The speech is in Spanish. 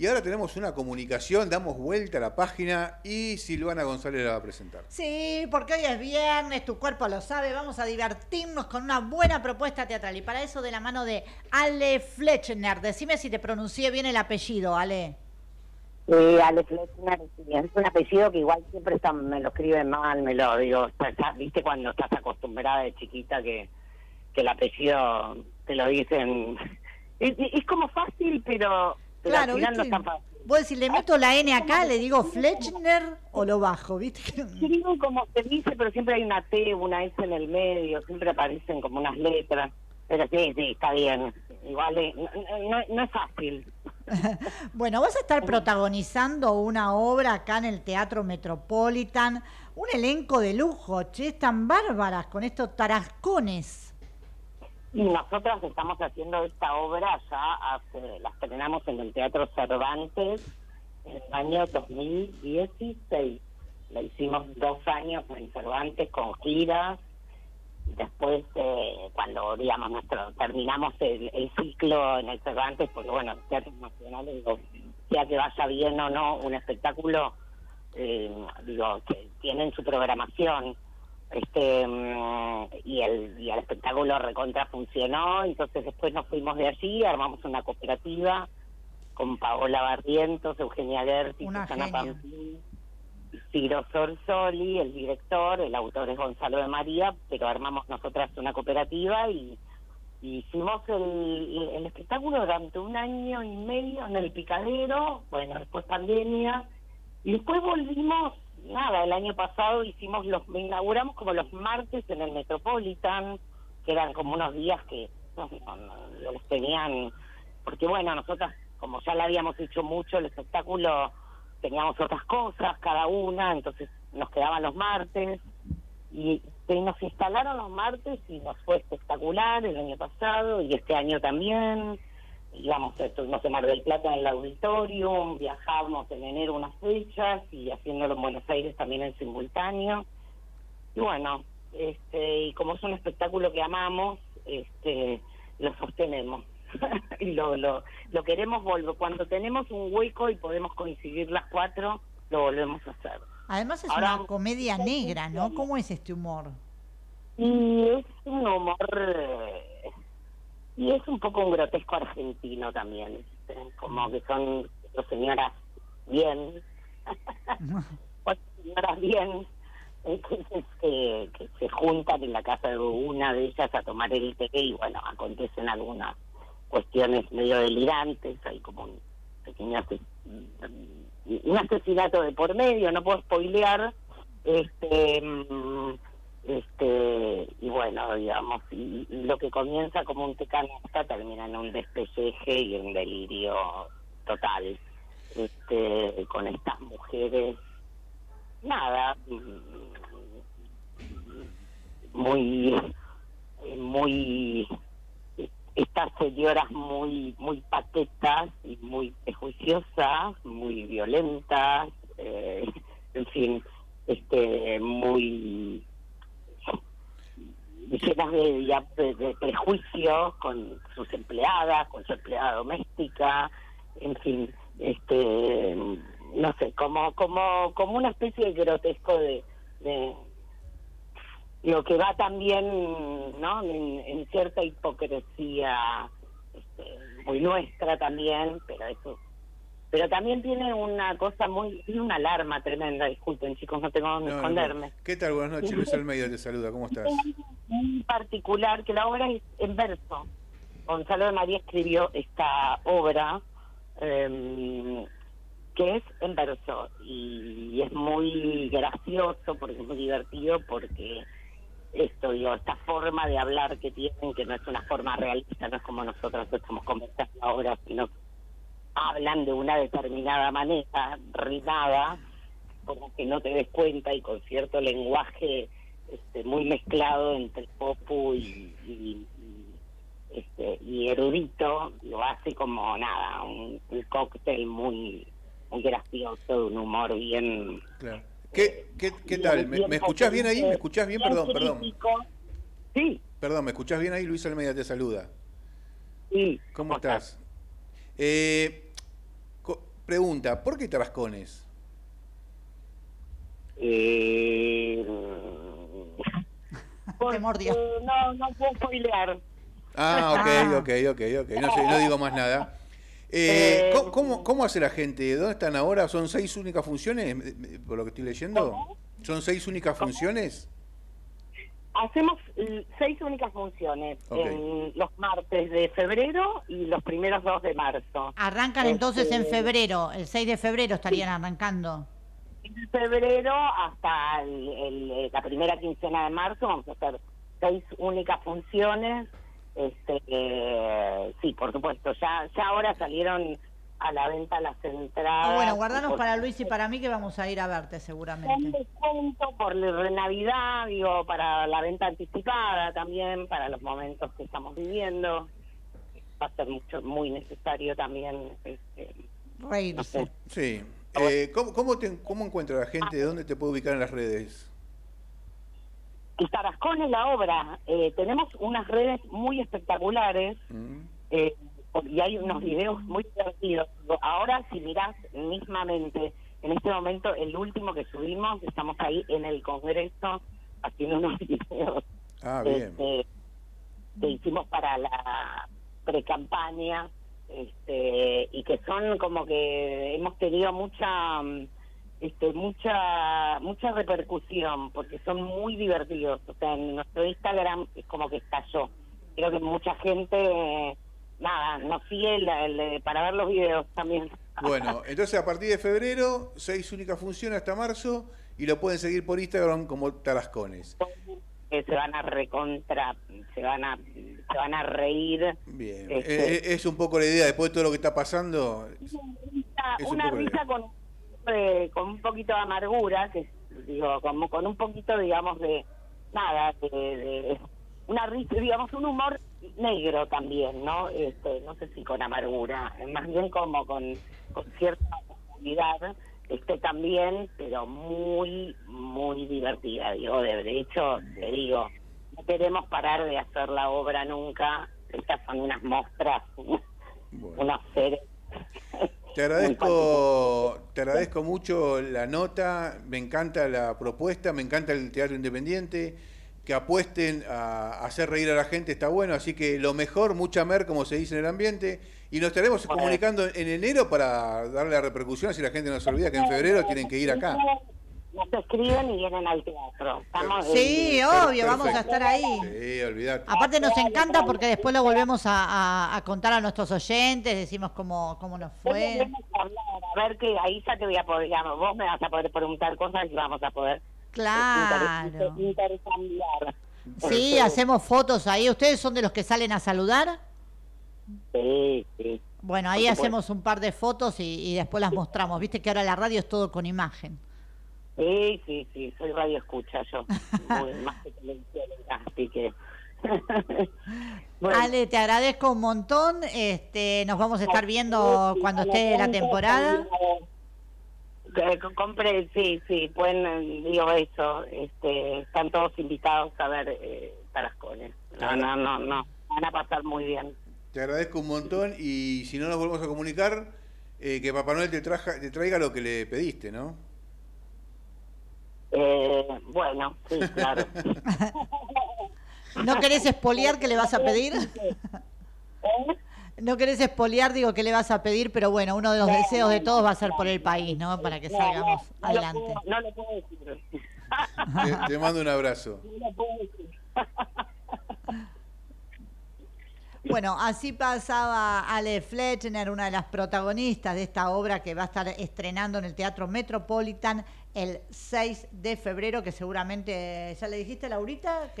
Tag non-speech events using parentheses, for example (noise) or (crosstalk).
Y ahora tenemos una comunicación, damos vuelta a la página y Silvana González la va a presentar. Sí, porque hoy es viernes, tu cuerpo lo sabe, vamos a divertirnos con una buena propuesta teatral. Y para eso de la mano de Ale Fletchner, decime si te pronuncié bien el apellido, Ale. Sí, Ale Fletchner, es un apellido que igual siempre me lo escriben mal, me lo digo, viste cuando estás acostumbrada de chiquita que, que el apellido te lo dicen. (laughs) es como fácil, pero Claro, ¿viste? Vos decís, le meto la N acá, le digo Fletchner o lo bajo, ¿viste? Digo como se dice, pero siempre hay una T, una S en el medio, siempre aparecen como unas letras. Pero sí, sí, está bien. Igual eh, no, es fácil. (laughs) bueno, vas a estar protagonizando una obra acá en el Teatro Metropolitan, un elenco de lujo, che, están bárbaras con estos tarascones. Y nosotros estamos haciendo esta obra ya hace, la estrenamos en el Teatro Cervantes en el año 2016. La hicimos dos años en Cervantes con giras. Después, eh, cuando digamos nuestro terminamos el, ciclo en el Cervantes, porque bueno, los teatros nacionales, digo, sea que vaya bien o no, un espectáculo, eh, digo, que tienen su programación este mm, y el y el espectáculo recontra funcionó entonces después nos fuimos de allí armamos una cooperativa con Paola Barrientos Eugenia Gerti Susana Pampín Ciro Sorsoli el director el autor es Gonzalo de María pero armamos nosotras una cooperativa y, hicimos el, el espectáculo durante un año y medio en el picadero bueno después pandemia y después volvimos nada, el año pasado hicimos los, inauguramos como los martes en el Metropolitan, que eran como unos días que los tenían, porque bueno, nosotras, como ya la habíamos hecho mucho el espectáculo, teníamos otras cosas cada una, entonces nos quedaban los martes, y, nos instalaron los martes y nos fue espectacular el año pasado y este año también digamos, estuvimos en Mar del Plata en el auditorium, viajamos en enero unas fechas y haciéndolo en Buenos Aires también en simultáneo. Y bueno, este, y como es un espectáculo que amamos, este, lo sostenemos. (laughs) y lo, lo, lo queremos volver. Cuando tenemos un hueco y podemos coincidir las cuatro, lo volvemos a hacer. Además es una comedia negra, ¿no? ¿Cómo es este humor? Y es un humor un poco un grotesco argentino también, como que son dos señoras bien, (laughs) cuatro señoras bien, entonces que, se juntan en la casa de una de ellas a tomar el té y bueno, acontecen algunas cuestiones medio delirantes, hay como un pequeño un asesinato de por medio, no puedo spoilear, este mm, este y bueno digamos y, lo que comienza como un tecanista termina en un despelleje y un delirio total este con estas mujeres nada muy muy estas señoras muy muy patetas y muy prejuiciosas muy violentas eh, en fin este muy llenas de, de, prejuicios con sus empleadas, con su empleada doméstica, en fin, este no sé, como como como una especie de grotesco de, de lo que va también, ¿no? En, cierta hipocresía este, muy nuestra también, pero eso pero también tiene una cosa muy, tiene una alarma tremenda, disculpen chicos, no tengo dónde esconderme. ¿Qué tal? Buenas noches, Luis Almeida te saluda, ¿cómo estás? En particular, que la obra es en verso. Gonzalo de María escribió esta obra em, que es en verso y es muy gracioso, porque es muy divertido, porque esto, digo, esta forma de hablar que tienen, que no es una forma realista, no es como nosotros estamos conversando ahora, sino hablan de una determinada manera, rimada, como que no te des cuenta y con cierto lenguaje este, muy mezclado entre popu y, y, este, y erudito, lo hace como nada, un, cóctel muy, muy gracioso, de un humor bien... Claro. ¿Qué, qué, qué tal? ¿Me, ¿Me, escuchás bien ahí? ¿Me escuchás bien? Perdón, perdón. Sí. Perdón, ¿me escuchás bien ahí? Luis Almeida te saluda. Sí. ¿Cómo estás? Eh, pregunta, ¿por qué Tarascones? Eh, porque. No, no puedo spoilear. Ah, ok, ok, ok, ok. No, sé, no digo más nada. Eh, Eh, ¿cómo, cómo, hace la gente? ¿Dónde están ahora? ¿Son seis únicas funciones? Por lo que estoy leyendo. ¿Son seis únicas funciones? Hacemos seis únicas funciones en los martes de febrero y los primeros dos de marzo. Arrancan entonces en Este, febrero, el 6 de febrero estarían arrancando. En febrero hasta el- el- eh, la primera quincena de marzo vamos a hacer seis únicas funciones. Este, eh, sí, por supuesto, ya, ya ahora salieron a la venta las entradas. Ah, bueno, guardanos Por- para Luis y para mí que vamos a ir a verte Con seguramente. descuento por la Navidad, digo, para la venta anticipada también, para los momentos que estamos viviendo. Va a ser mucho, muy necesario también. Este, Reírse. Sí. Eh, ¿cómo, cómo, te- ¿Cómo encuentra la gente? ¿Dónde te puede ubicar en las redes? y Tarascón es la obra. Eh, tenemos unas redes muy espectaculares Mm. eh, y hay unos videos muy divertidos. Ahora, si mirás mismamente, en este momento, el último que subimos, estamos ahí en el Congreso haciendo unos (laughs) videos Ah, bien. este, que hicimos para la pre-campaña este, y que son como que hemos tenido mucha mm, este, mucha mucha repercusión porque son muy divertidos o sea en nuestro Instagram es como que estalló creo que mucha gente nada nos sigue la- el- para ver los videos también (laughs) Bueno, entonces a partir de febrero, seis únicas funciones hasta marzo y lo pueden seguir por Instagram como Tarascones. que se van a recontra se van a se van a reír Bien. Este- Eh, es un poco la idea, después de todo lo que está pasando. risa- Es un una risa con, eh, con un poquito de amargura, que digo, como con un poquito, digamos, de nada, de, de- una digamos, un humor negro también, ¿no? Este, no sé si con amargura, más bien como con, con cierta oscuridad, este también, pero muy, muy divertida, digo, de, de hecho, te digo, no queremos parar de hacer la obra nunca, estas son unas mostras, (laughs) Bueno. unos seres Te agradezco, te agradezco mucho la nota, me encanta la propuesta, me encanta el teatro independiente, que apuesten a hacer reír a la gente está bueno, así que lo mejor, mucha mer, como se dice en el ambiente, y nos estaremos Bueno. comunicando en enero para darle la repercusión, si la gente no se olvida que en febrero tienen que ir acá. Nos escriben y vienen al teatro. Estamos Sí, en- obvio, vamos a estar ahí. Sí, olvidate. Aparte nos encanta porque después lo volvemos a, a- a contar a nuestros oyentes, decimos cómo, cómo nos fue. A ver que ahí ya te voy a poder, digamos, vos me vas a poder preguntar cosas y vamos a poder Claro. inter- intercambiar. Sí, hacemos fotos ahí. ¿Ustedes son de los que salen a saludar? Sí, sí. Bueno, ahí hacemos un par de fotos y, y después las mostramos. Viste que ahora la radio es todo con imagen. Sí, sí, sí, soy radio escucha yo, muy, más que televisión, así que... (laughs) Bueno, Ale, te agradezco un montón. Este, nos vamos a estar viendo cuando esté la temporada. Que co- Compre, sí, sí, pueden, eh, digo eso, este, están todos invitados a ver eh, Tarascones. No, no, no, no, van a pasar muy bien. Te agradezco un montón y si no nos volvemos a comunicar, eh, que Papá Noel te, traja, te traiga lo que le pediste, ¿no? Eh, bueno, sí, claro. (laughs) ¿No querés espoliar que le vas a pedir? (laughs) No querés espoliar, digo, que le vas a pedir, pero bueno, uno de los deseos de todos va a ser por el país, ¿no? Para que salgamos no, no lo adelante. puedo- No lo puedo decir. Te, te mando un abrazo. (laughs) No lo puedo decir. Bueno, así pasaba Ale Fletcher, una de las protagonistas de esta obra que va a estar estrenando en el Teatro Metropolitan el 6 de febrero, que seguramente, ¿ya le dijiste, Laurita? Que